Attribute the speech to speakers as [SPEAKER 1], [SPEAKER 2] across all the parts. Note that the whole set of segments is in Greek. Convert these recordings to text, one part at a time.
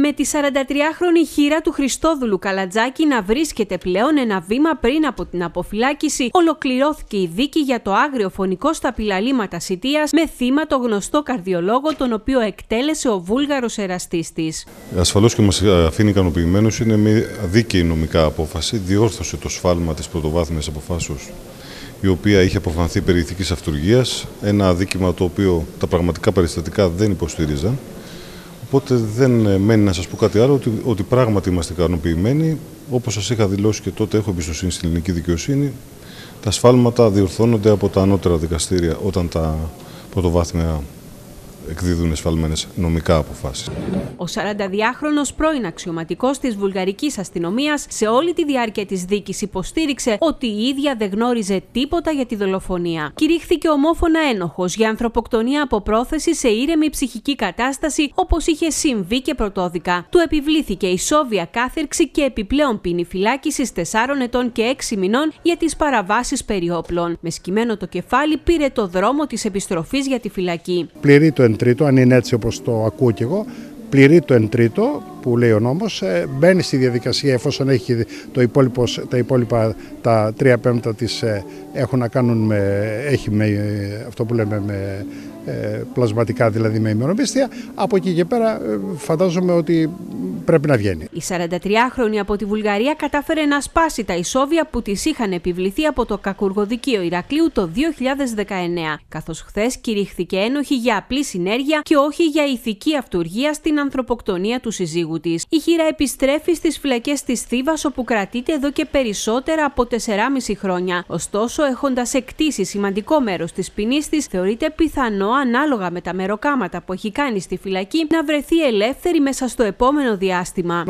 [SPEAKER 1] Με τη 43χρονη χείρα του Χριστόδουλου Καλατζάκη να βρίσκεται πλέον ένα βήμα πριν από την αποφυλάκηση, ολοκληρώθηκε η δίκη για το άγριο φωνικό στα πυλαλήματα Σιτίας με θύμα το γνωστό καρδιολόγο, τον οποίο εκτέλεσε ο βούλγαρος εραστής της.
[SPEAKER 2] Ασφαλώς και μας αφήνει ικανοποιημένο είναι μια δίκαιη νομικά απόφαση, διόρθωσε το σφάλμα της πρωτοβάθμιας αποφάσεως η οποία είχε αποφανθεί περί ηθικής αυτουργίας, ένα αδίκημα το οποίο τα πραγματικά περιστατικά δεν υποστήριζαν. Οπότε δεν ε, μένει να σας πω κάτι άλλο, ότι, ότι πράγματι είμαστε ικανοποιημένοι. Όπως σας είχα δηλώσει και τότε έχω εμπιστοσύνη στην ελληνική δικαιοσύνη, τα σφάλματα διορθώνονται από τα ανώτερα δικαστήρια όταν τα πρωτοβάθμια εκδίδουν εσφαλμένες νομικά αποφάσεις.
[SPEAKER 1] Ο 42χρονο πρώην αξιωματικός της βουλγαρικής αστυνομίας σε όλη τη διάρκεια της δίκης υποστήριξε ότι η ίδια δεν γνώριζε τίποτα για τη δολοφονία. Κηρύχθηκε ομόφωνα ένοχος για ανθρωποκτονία από πρόθεση σε ήρεμη ψυχική κατάσταση όπως είχε συμβεί και πρωτόδικα. Του επιβλήθηκε ισόβια κάθερξη και επιπλέον ποινή φυλάκισης 4 ετών και 6 μηνών για τις παραβάσεις περιόπλων. Με σκημένο το κεφάλι πήρε το δρόμο της επιστροφής για τη φυλακή.
[SPEAKER 3] Πληρεί το εν τρίτο, αν είναι έτσι όπως το ακούω και εγώ, πληρεί το εν τρίτο που λέει ο νόμος, ε, μπαίνει στη διαδικασία εφόσον έχει το υπόλοιπο, τα υπόλοιπα τα τρία πέμπτα της ε, έχουν να κάνουν με, έχει με, ε, αυτό που λέμε με πλασματικά δηλαδή με ημερομίσθια. Από εκεί και πέρα φαντάζομαι ότι πρέπει να βγαίνει.
[SPEAKER 1] Η 43χρονη από τη Βουλγαρία κατάφερε να σπάσει τα ισόβια που της είχαν επιβληθεί από το κακουργοδικείο Ηρακλείου το 2019, καθώς χθες κηρύχθηκε ένοχη για απλή συνέργεια και όχι για ηθική αυτουργία στην ανθρωποκτονία του συζύγου της. Η χείρα επιστρέφει στις φυλακές της Θήβας, όπου κρατείται εδώ και περισσότερα από 4,5 χρόνια. Ωστόσο, έχοντας εκτίσει σημαντικό μέρος της ποινής της, θεωρείται πιθανό, ανάλογα με τα μεροκάματα που έχει κάνει στη φυλακή, να βρεθεί ελεύθερη μέσα στο επόμενο διάστημα διάστημα.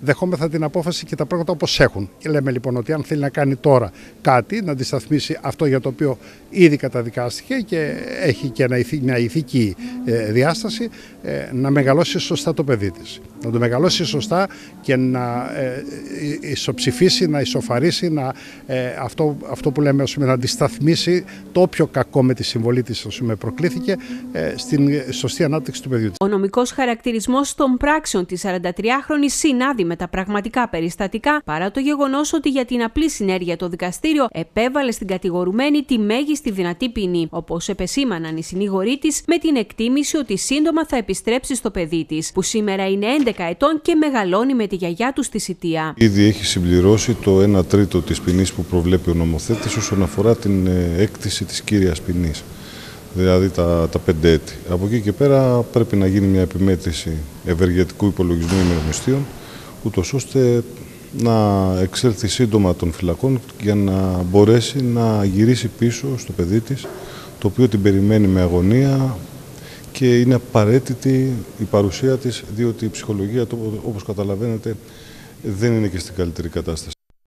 [SPEAKER 3] Δεχόμεθα την απόφαση και τα πράγματα όπως έχουν. Και λέμε λοιπόν ότι αν θέλει να κάνει τώρα κάτι, να αντισταθμίσει αυτό για το οποίο ήδη καταδικάστηκε και έχει και μια ηθική ε, διάσταση, ε, να μεγαλώσει σωστά το παιδί της. Να το μεγαλώσει σωστά και να ε, ισοψηφίσει, να ισοφαρίσει, να, αυτό, αυτό που λέμε να αντισταθμίσει το όποιο κακό με τη συμβολή της προκλήθηκε στην σωστή ανάπτυξη του παιδιού της.
[SPEAKER 1] Ο νομικός χαρακτηρισμός των πράξεων της 43 χρονη συνάδει με τα πραγματικά περιστατικά, παρά το γεγονός ότι για την απλή συνέργεια το δικαστήριο επέβαλε στην κατηγορουμένη τη μέγιστη δυνατή ποινή, όπως επεσήμαναν οι συνήγοροί της με την εκτίμηση ότι σύντομα θα επιστρέψει στο παιδί της, που σήμερα είναι 11 ετών και μεγαλώνει με τη γιαγιά του στη Σιτία.
[SPEAKER 2] Ήδη έχει συμπληρώσει το 1 τρίτο της ποινής που προβλέπει ο νομοθέτης όσον αφορά την ε, έκτηση της κύριας ποινής δηλαδή τα, τα πέντε έτη. Από εκεί και πέρα πρέπει να γίνει μια επιμέτρηση ευεργετικού υπολογισμού ημερομισθείων, ούτως ώστε να εξέλθει σύντομα των φυλακών για να μπορέσει να γυρίσει πίσω στο παιδί της, το οποίο την περιμένει με αγωνία και είναι απαραίτητη η παρουσία της, διότι η ψυχολογία, όπως καταλαβαίνετε, δεν είναι και στην καλύτερη κατάσταση.